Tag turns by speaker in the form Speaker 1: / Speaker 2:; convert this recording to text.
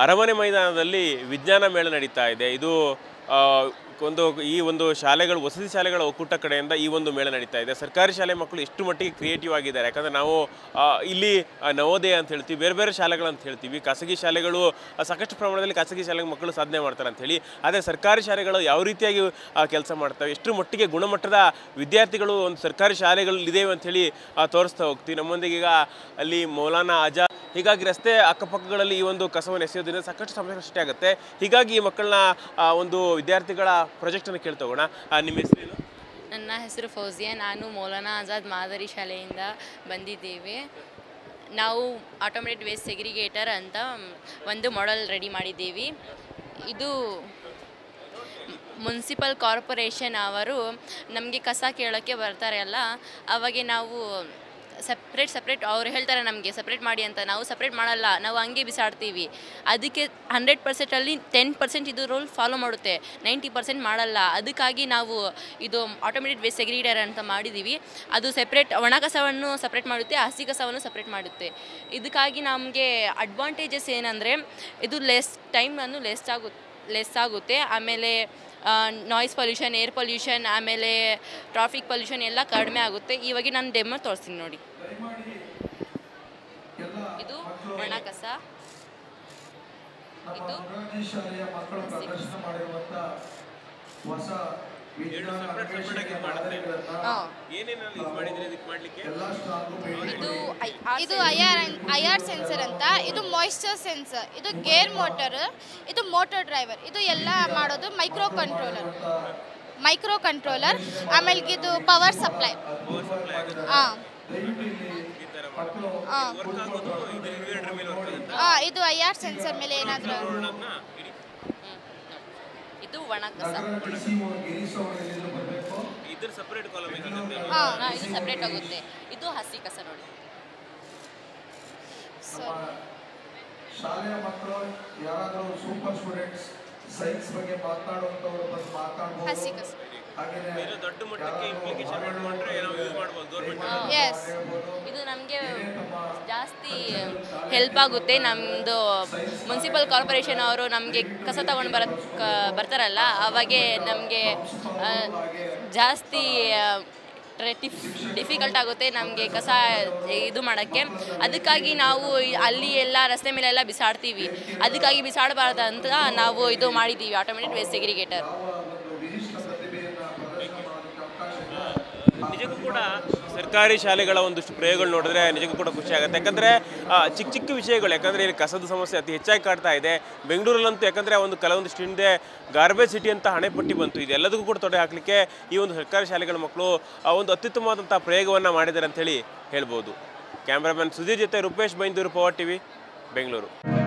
Speaker 1: ಅರಮನೆ ಮೈದಾನದಲ್ಲಿ ವಿಜ್ಞಾನ ಮೇಳ ನಡೀತಾ ಇದೆ. ಇದು ಒಂದು ಈ ಒಂದು ಶಾಲೆಗಳು ವಸತಿ ಶಾಲೆಗಳ ಒಕ್ಕೂಟ ಕಡೆಯಿಂದ ಈ ಒಂದು ಮೇಳ ನಡೀತಾ ಇದೆ. ಸರ್ಕಾರಿ ಶಾಲೆ ಮಕ್ಕಳು ಎಷ್ಟು ಮಟ್ಟಿಗೆ ಕ್ರಿಯೇಟಿವ್ ಆಗಿದ್ದಾರೆ. ಯಾಕಂದರೆ ನಾವು ಇಲ್ಲಿ ನವೋದಯ ಅಂತ ಹೇಳ್ತೀವಿ ಬೇರೆ ಬೇರೆ ಶಾಲೆಗಳು ಅಂತ ಹೇಳ್ತೀವಿ. ಖಾಸಗಿ ಶಾಲೆಗಳು ಸಾಕಷ್ಟು ಪ್ರಮಾಣದಲ್ಲಿ ಖಾಸಗಿ ಶಾಲೆಗೆ ಮಕ್ಕಳು ಸಾಧನೆ ಮಾಡ್ತಾರೆ ಅಂತ ಹೇಳಿ. ಆದರೆ ಸರ್ಕಾರಿ ಶಾಲೆಗಳು ಯಾವ ರೀತಿಯಾಗಿ ಕೆಲಸ ಮಾಡ್ತವೆ ಎಷ್ಟು ಮಟ್ಟಿಗೆ ಗುಣಮಟ್ಟದ ವಿದ್ಯಾರ್ಥಿಗಳು ಒಂದು ಸರ್ಕಾರಿ ಶಾಲೆಗಳು ಹೇಳಿ ಆ, ತೋರಿಸ್ತಾ ಹೋಗ್ತೀವಿ. ನಮ್ಮೊಂದಿಗೆ ಈಗ ಅಲ್ಲಿ ಮೌಲಾನಾ ಆಜಾದ್ ಹೀಗಾಗಿ ರಸ್ತೆ ಅಕ್ಕಪಕ್ಕಗಳಲ್ಲಿ ಈ ಒಂದು ಕಸವನ್ನು ಎಸೆಯೋದ್ರಿಂದ ಸಾಕಷ್ಟು ಸಮಸ್ಯೆ ಸೃಷ್ಟಿಯಾಗುತ್ತೆ ಹೀಗಾಗಿ ಈ ಮಕ್ಕಳನ್ನ ಒಂದು ವಿದ್ಯಾರ್ಥಿಗಳ ಪ್ರಾಜೆಕ್ಟನ್ನು ಕೇಳ್ತೋಗೋಣ ನಿಮ್ಮ ಹೆಸರೇನು
Speaker 2: ನನ್ನ ಹೆಸರು ಫೌಜಿಯಾ. ನಾನು ಮೌಲಾನಾ ಆಜಾದ್ ಮಾದರಿ ಶಾಲೆಯಿಂದ ಬಂದಿದ್ದೇವೆ. ನಾವು ಆಟೋಮೆಟಿಕ್ ವೇಸ್ಟ್ ಸೆಗ್ರಿಗೇಟರ್ ಅಂತ ಒಂದು ಮಾಡೆಲ್ ರೆಡಿ ಮಾಡಿದ್ದೀವಿ. ಇದು ಮುನ್ಸಿಪಲ್ ಕಾರ್ಪೊರೇಷನ್ ಅವರು ನಮಗೆ ಕಸ ಕೇಳೋಕ್ಕೆ ಬರ್ತಾರೆ ಅಲ್ಲ, ಅವಾಗೆ ನಾವು ಸಪ್ರೇಟ್ ಸಪ್ರೇಟ್ ಅವ್ರು ಹೇಳ್ತಾರೆ ನಮಗೆ ಸಪ್ರೇಟ್ ಮಾಡಿ ಅಂತ. ನಾವು ಸಪ್ರೇಟ್ ಮಾಡಲ್ಲ, ನಾವು ಹಂಗೆ ಬಿಸಾಡ್ತೀವಿ. ಅದಕ್ಕೆ ಹಂಡ್ರೆಡ್ ಪರ್ಸೆಂಟಲ್ಲಿ ಟೆನ್ ಪರ್ಸೆಂಟ್ ಇದು ರೂಲ್ ಫಾಲೋ ಮಾಡುತ್ತೆ. ನೈಂಟಿ ಪರ್ಸೆಂಟ್ ಮಾಡಲ್ಲ. ಅದಕ್ಕಾಗಿ ನಾವು ಇದು ಆಟೋಮೆಟಿಕ್ ವೇಸ್ಟ್ ಸೆಗ್ರಿಗೇಟರ್ ಅಂತ ಮಾಡಿದ್ದೀವಿ ಅದು ಸಪ್ರೇಟ್ ಒಣ ಕಸವನ್ನು ಸಪ್ರೇಟ್ ಮಾಡುತ್ತೆ, ಹಸಿ ಕಸವನ್ನು ಸಪ್ರೇಟ್ ಮಾಡುತ್ತೆ. ಇದಕ್ಕಾಗಿ ನಮಗೆ ಅಡ್ವಾಂಟೇಜಸ್ ಏನಂದರೆ, ಇದು ಲೆಸ್ ಟೈಮನ್ನು ಲೆಸ್ ಆಗುತ್ತೆ ಲೆಸ್ ಆಗುತ್ತೆ. ಆಮೇಲೆ ನಾಯ್ಸ್ ಪೊಲ್ಯೂಷನ್ ಏರ್ ಪೊಲ್ಯೂಷನ್ ಆಮೇಲೆ ಟ್ರಾಫಿಕ್ ಪೊಲ್ಯೂಷನ್ ಎಲ್ಲ ಕಡಿಮೆ ಆಗುತ್ತೆ. ಇವಾಗ ನಾನು ಡೆಮೋ ತೋರಿಸ್ತೀನಿ ನೋಡಿ. ಇದು ಒಣ ಕಸ ಇದು
Speaker 1: ಇದು ಮಾಡಿದ್ರೆ ಇದಕ್ಕೆ ಮಾಡಲಿಕ್ಕೆ?
Speaker 2: ಇದು
Speaker 3: ಇದು ಐಆರ್ ಆರ್ ಐ ಸೆನ್ಸರ್ ಅಂತ. ಇದು ಮಾಯಿಶ್ಚರ್ ಸೆನ್ಸರ್ ಇದು ಗೇರ್ ಮೋಟರ್ ಇದು ಮೋಟರ್ ಡ್ರೈವರ್ ಇದು ಎಲ್ಲ ಮಾಡೋದು ಮೈಕ್ರೋ ಕಂಟ್ರೋಲರ್ ಮೈಕ್ರೋ ಕಂಟ್ರೋಲರ್ ಆಮೇಲೆ ಇದು ಪವರ್ ಸಪ್ಲೈ ಹಾಂ. ಹಾಂ. ಹಾಂ ಇದು ಐ ಆರ್ ಸೆನ್ಸರ್ ಮೇಲೆ ಏನಾದರೂ
Speaker 2: ಒಣ ಕಸ
Speaker 1: ಇದ್ರ ಸಪ್ರೇಟ್ ಕಾಲಮ್
Speaker 3: ಹಾ,
Speaker 2: ಇದು ಸಪ್ರೇಟ್ ಆಗುತ್ತೆ. ಇದು ಹಸಿ ಕಸ ನೋಡಿ.
Speaker 4: ಶಾಲೆಯ ಮಕ್ಕಳು ಯಾರಾದರೂ ಸೂಪರ್ ಸ್ಟೂಡೆಂಟ್ಸ್ ಸೈನ್ಸ್ ಬಗ್ಗೆ ಮಾತಾಡುವಂತವರು ಬಂದು ಮಾತಾಡಬಹುದು
Speaker 1: ದೊಡ್ಡ ಮಟ್ಟಕ್ಕೆ ಇಂಪ್ಲಿಕೇಶನ್ ಮಾಡ್ಕೊಂಡ್ರೆ ನಾವು ಯೂಸ್ ಮಾಡ್ಬೋದು ಗೌರ್ಮೆಂಟ್
Speaker 3: ಎಸ್
Speaker 2: ಇದು ನಮಗೆ ಜಾಸ್ತಿ ಹೆಲ್ಪ್ ಆಗುತ್ತೆ. ನಮ್ಮದು ಮುನ್ಸಿಪಲ್ ಕಾರ್ಪೊರೇಷನ್ ಅವರು ನಮಗೆ ಕಸ ತಗೊಂಡು ಬರ ಬರ್ತಾರಲ್ಲ ಅವಾಗೆ ನಮಗೆ ಜಾಸ್ತಿ ಟಿಫ್ ಡಿಫಿಕಲ್ಟ್ ಆಗುತ್ತೆ ನಮಗೆ ಕಸ ಇದು ಮಾಡೋಕ್ಕೆ. ಅದಕ್ಕಾಗಿ ನಾವು ಅಲ್ಲಿ ಎಲ್ಲ ರಸ್ತೆ ಮೇಲೆಲ್ಲ ಬಿಸಾಡ್ತೀವಿ. ಅದಕ್ಕಾಗಿ ಬಿಸಾಡಬಾರ್ದು ನಾವು ಇದು ಮಾಡಿದ್ದೀವಿ ಆಟೋಮೆಟಿಕ್ ವೇಸ್ಟ್ ಸೆಗ್ರಿಗೇಟರ್
Speaker 1: ನಿಜಕ್ಕೂ ಕೂಡ ಸರ್ಕಾರಿ ಶಾಲೆಗಳ ಒಂದಷ್ಟು ಪ್ರಯೋಗಗಳು ನೋಡಿದ್ರೆ ನಿಜಕ್ಕೂ ಕೂಡ ಖುಷಿ ಆಗುತ್ತೆ. ಯಾಕಂದರೆ ಚಿಕ್ಕ ಚಿಕ್ಕ ವಿಷಯಗಳು, ಯಾಕಂದರೆ ಇಲ್ಲಿ ಕಸದ ಸಮಸ್ಯೆ ಅತಿ ಹೆಚ್ಚಾಗಿ ಕಾಡ್ತಾ ಇದೆ. ಬೆಂಗಳೂರಲ್ಲಂತೂ ಯಾಕಂದರೆ ಒಂದು ಕೆಲವೊಂದಿಷ್ಟು ಹಿಂದೆ ಗಾರ್ಬೇಜ್ ಸಿಟಿ ಅಂತ ಹಣೆಪಟ್ಟಿ ಬಂತು. ಇದೆಲ್ಲದಕ್ಕೂ ಕೂಡ ತೊಡೆ ಹಾಕಲಿಕ್ಕೆ ಈ ಒಂದು ಸರ್ಕಾರಿ ಶಾಲೆಗಳ ಮಕ್ಕಳು, ಆ, ಒಂದು ಅತ್ಯುತ್ತಮವಾದಂಥ ಪ್ರಯೋಗವನ್ನು ಮಾಡಿದ್ದಾರೆ ಅಂತೇಳಿ ಹೇಳ್ಬೋದು. ಕ್ಯಾಮ್ರಾಮನ್ ಸುಧೀರ್ ಜೊತೆ ರೂಪೇಶ್ ಬೈಂದೂರು ಪವರ್ ಟಿವಿ, ಬೆಂಗಳೂರು.